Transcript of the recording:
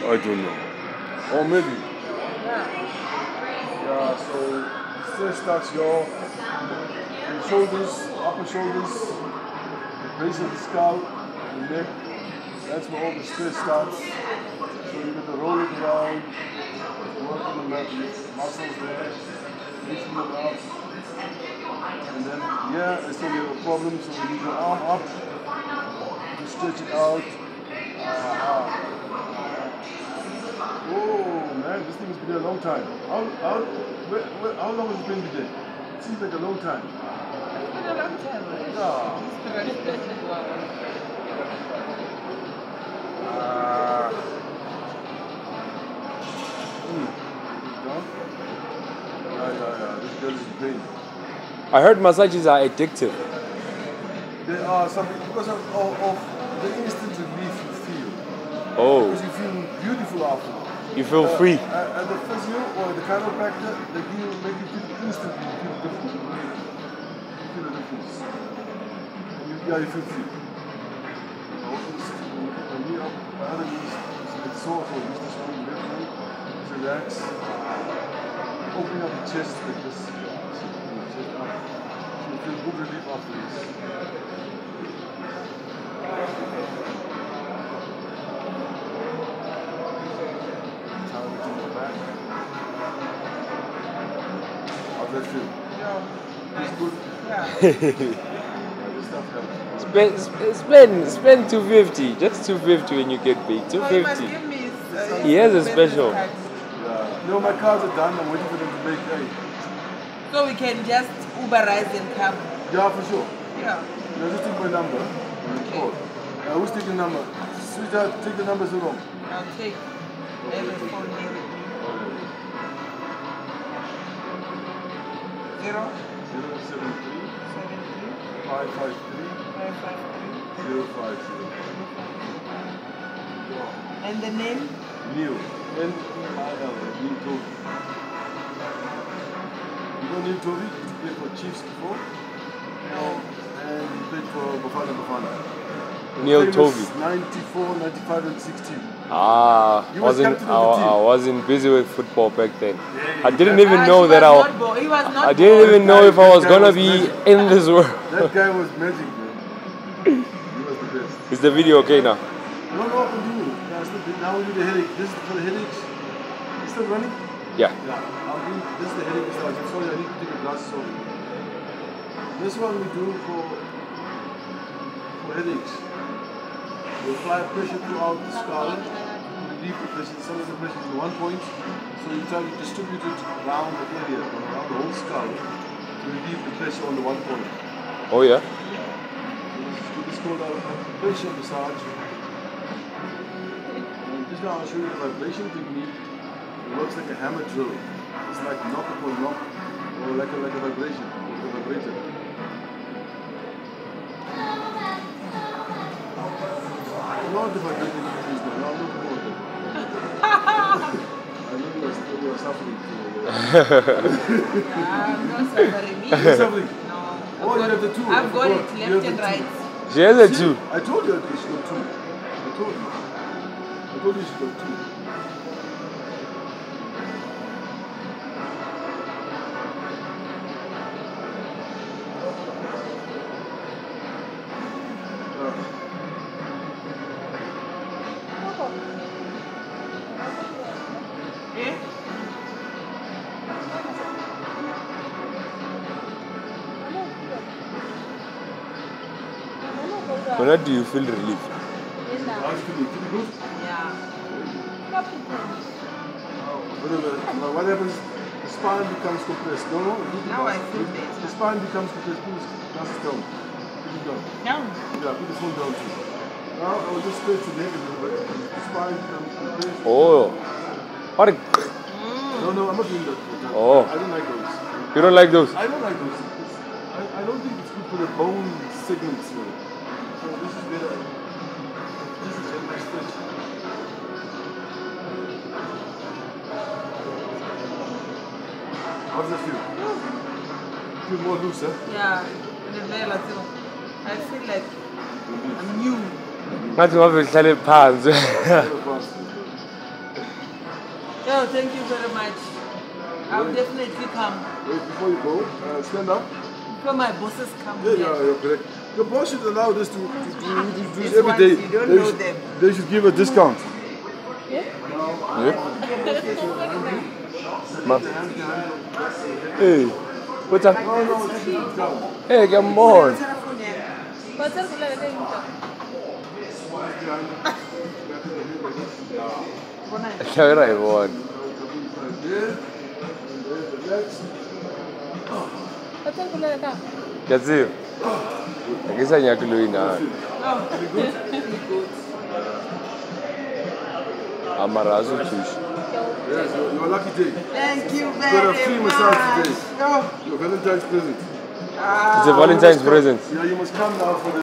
I don't know. Or maybe. Yeah. Yeah, so first starts your shoulders, upper shoulders, the base of the skull, the neck. That's where all the stress starts. So you got to roll it around, work on the muscles there, loosen them up. And then, yeah, I still have a problem, so you need your arm up to stretch it out. Ah, Oh man, this thing has been here a long time. How, how, where, where, how long has it been today? It seems like a long time. It's been a long time, right? Ah. wow. Ah. Hmm. Down? Yeah, yeah, yeah. This girl is in pain. I heard massages are addictive. They are some because of, of, of the instant relief you feel. Oh, Because you feel beautiful after. You feel Uh, free. uh, and the physio or the chiropractor, they make you feel instantly, you feel different. You feel difference. You, yeah, you feel free. Sore, left relax. Opening up the chest like this. Open you feel good relief after this. How's that? Yeah. It's good. Yeah. Yeah, this stuff helps. Spend, spend, spend 250. Just 250 when you get paid. So you must 250. give me his, uh, He has a special. Yeah. No, my cards are done. I'm waiting for them to make A. So we can just Uberize and come. Yeah, for sure. Yeah. Yeah, just take my number and you call. Uh, who's taking the number? Sweetheart, take the number so long. I'll take every Zero, Zero seven three seven, three, five five three five, five, three. zero five zero. And the name? Neil. N E I L. Neil Tovey. You know Neil Tovey? He played for Chiefs before. No. And he played for Bafana Bafana. Neil Famous Tovey. 94, 95, and 16. Ah, You was wasn't captain I, of the team. I wasn't busy with football back then. Yeah, I didn't even Ah, know that I not born- He was I didn't even know if I was gonna was be magic. in this world. That guy was magic, man. He was the best. Is the video okay now? No, no, continue. Yeah, still, now we do the headache. This is for the headaches. You still running? Yeah. Yeah. I'll do, this is the headache massage. I'm sorry, I need to take a glasses off. This one we do for for headaches. Apply pressure throughout the skull. Relieve the pressure. Some of the pressure is in one point. So you try to distribute it around the area, around the whole skull, to relieve the pressure on the one point. Oh yeah. This is called a pressure massage. And just now I'll show you the vibration technique. It works like a hammer drill. It's like knock upon knock, or like a, like a vibration, like a vibrator. Not the vibrating please no, no, look more than I know you are, still- you are suffering. I'm not suffering. Me? You're suffering. No. Oh, you have the two. I I've got it forgot. You have left and right. She has a two. I told you that she got two. I told you. I told you she got two. When do you feel relief? how's it feeling? Feeling? Yeah. What, the- now what happens? The spine becomes compressed. No, no. the Now I feel The- better. The spine becomes compressed. Put the glasses down. Put it down. Down. Yeah, put the phone down too. Now I will just stretch the neck a little bit. The spine becomes compressed. Oh. What? A, mm. No, no, I'm not doing that. Oh. I don't like those. you don't like those? I don't like those. I, I don't think it's good for the bone segments. You know. So this is better. This is a nice stretch. How does that feel? Feel more loose, huh? Yeah. Rivera too. I feel like I'm new. ngathi ngabe ngihlale phansi Very fast. No, thank you very much. I'll definitely come. Wait, before you go, uh, stand up. Before my bosses come Yeah, yeah, you're correct. Your boss should allow this to, to, to, to do this It's every once day. you don't they, know should, them. they should give a discount. Yeah. Ma. Hey, what's up? No, no, it's a discount. Hey, come on. Hlawira hi vona. There, and there's the next. Ke a tseba. Ha ke sa nyake. A mara a swi tshuxi. Yes, your, your lucky day. Thank you You got a very free much. massage today. Oh, Your Valentine's present. It's a Valentine's present. Yeah, you must come now for the